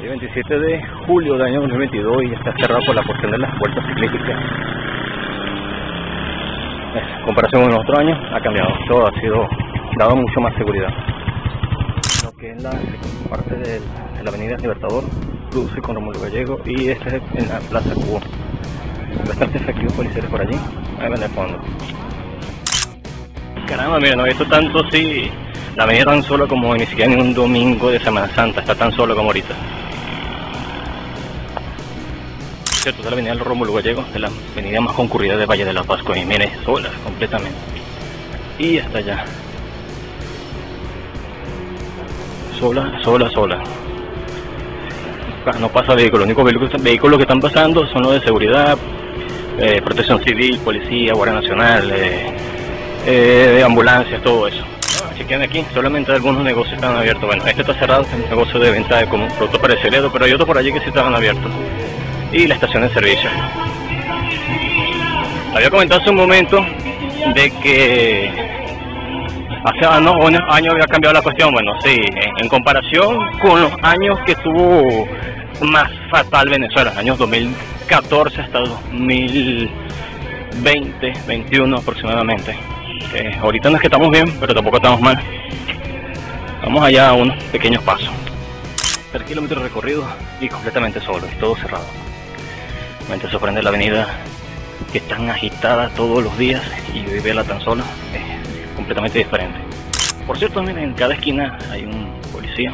El 27 de julio del año 2022 y está cerrado por la cuestión de las vueltas ciclísticas. En comparación con los otros años, ha cambiado. Todo ha sido dado mucho más seguridad. Lo que es la parte de la Avenida Libertador, cruce con Romulo Gallego y este es en la Plaza Cuba. Bastante efectivos policiales por allí. Ahí de fondo. Caramba, mira, no he visto tanto sí. La avenida tan sola como ni siquiera en un domingo de Semana Santa, está tan solo como ahorita. Cierto, es la avenida Rómulo Gallego, de la avenida más concurrida de Valle de la Pascua, y mire, sola completamente. Y hasta allá. Sola, sola, sola. No pasa vehículo, los únicos vehículos que están pasando son los de seguridad, eh, protección civil, policía, guardia nacional, eh, eh, ambulancias, todo eso. Chequen aquí, solamente algunos negocios están abiertos. Bueno, este está cerrado, un negocio de venta de como producto para pero hay otro por allí que sí estaban abiertos. Y la estación de servicio. Había comentado hace un momento de que hace años, años había cambiado la cuestión. Bueno, sí, en, comparación con los años que tuvo más fatal Venezuela, años 2014 hasta 2020, 21 aproximadamente. ahorita no es que estamos bien, pero tampoco estamos mal. Vamos allá a unos pequeños pasos. 3 kilómetros recorrido y completamente solo, todo cerrado. Sorprende la avenida que es tan agitada todos los días y vivirla tan sola es completamente diferente. Por cierto, miren, en cada esquina hay un policía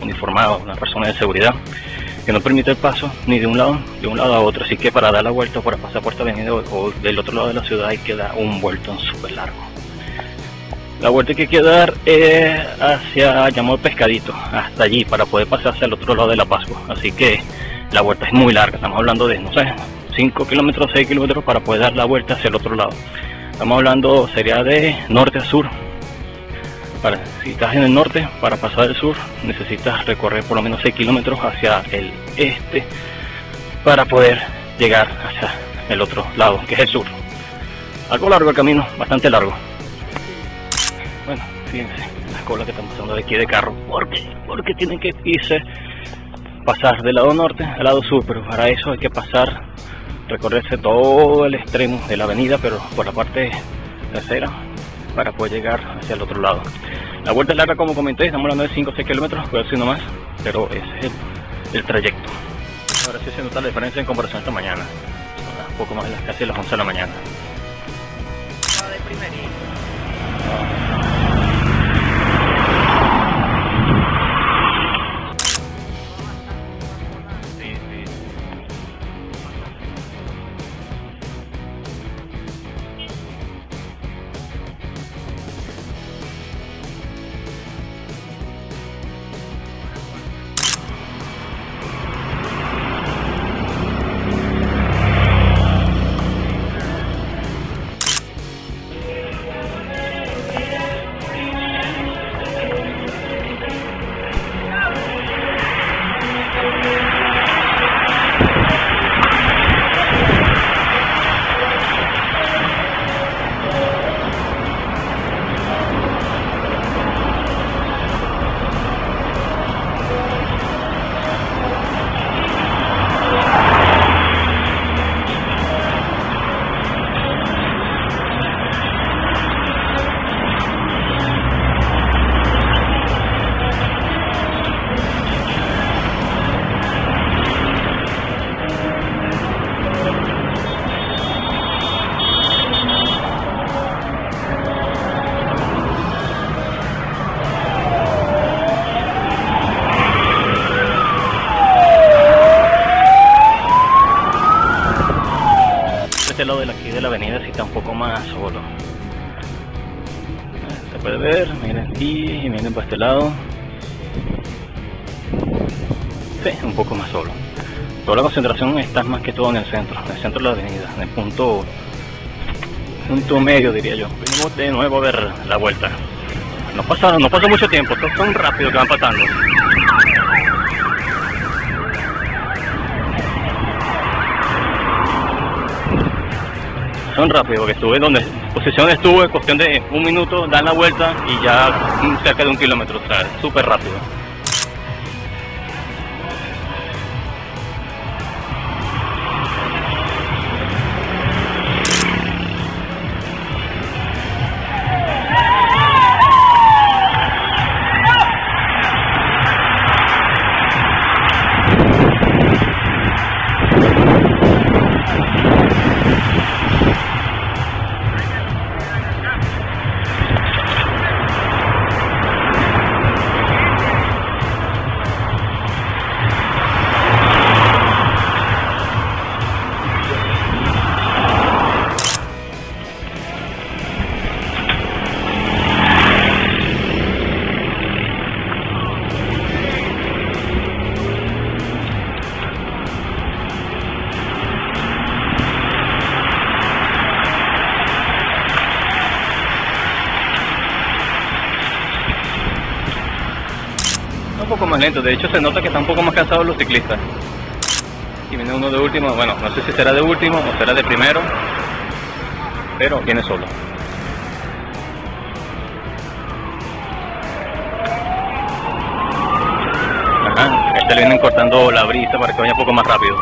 uniformado, una persona de seguridad que no permite el paso ni de un lado de un lado a otro, así que para dar la vuelta para pasar por esta avenida o, del otro lado de la ciudad hay que dar un vuelto súper largo. La vuelta que hay que dar es hacia llamado Pescadito, hasta allí, para poder pasar hacia el otro lado de la Pascua. Así que la vuelta es muy larga, estamos hablando de, no sé, 5 kilómetros, 6 kilómetros para poder dar la vuelta hacia el otro lado. Estamos hablando, sería de norte a sur. Para, si estás en el norte, para pasar del sur, necesitas recorrer por lo menos 6 kilómetros hacia el este para poder llegar hacia el otro lado, que es el sur. Algo largo el camino, bastante largo. Bueno, fíjense, la cola que están pasando de aquí de carro. ¿Por qué? Porque tienen que irse, pasar del lado norte al lado sur, pero para eso hay que pasar recorrerse todo el extremo de la avenida, pero por la parte trasera para poder llegar hacia el otro lado. La vuelta es larga, como comenté, estamos hablando de 5 o 6 kilómetros, puede ser más, pero es el, trayecto. Ahora sí se nota la diferencia en comparación a esta mañana. un poco más de las casi las 11 de la mañana. este aquí, miren por este lado. Sí, un poco más solo. Toda la concentración está más que todo en el centro, en el centro de la avenida, en el punto, punto medio diría yo. Venimos de nuevo a ver la vuelta. No pasa, no pasa mucho tiempo, estos son rápidos que van pasando. rápido, porque estuve donde posición estuve, cuestión de un minuto, dan la vuelta y ya cerca de un kilómetro, o sea, súper rápido. Más lento. De hecho, se nota que están un poco más cansados los ciclistas. Y viene uno de último. Bueno, no sé si será de último o será de primero. Pero viene solo. Ajá, este le vienen cortando la brisa para que vaya un poco más rápido.